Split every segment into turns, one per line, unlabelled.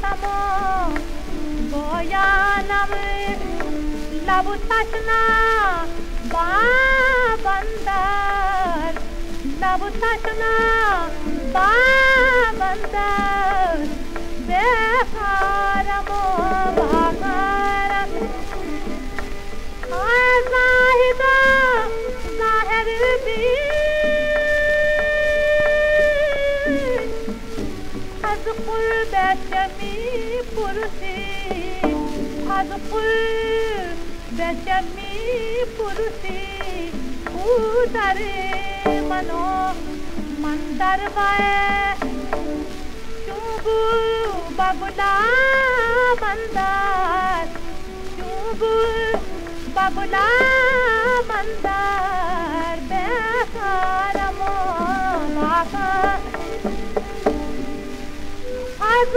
samo boya nave labu tashna ba bandar labu tashna ba bandar be haramo ba Nagpur दशमी पुरुषी उदर मनो मंदर चुबू बबुला मंदार चुबू बबुला मंदार बेकार मोला का आज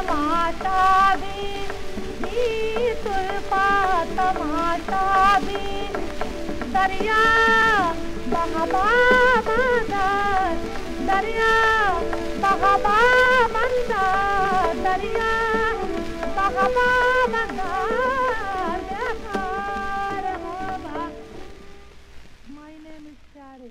तमाशा भी सुल्फा तमाशा भी दरिया बहबा मंदार, दरिया बहबा मंदार, दरिया बहबा मंदार, बेकार हो भाग माय नेम चारे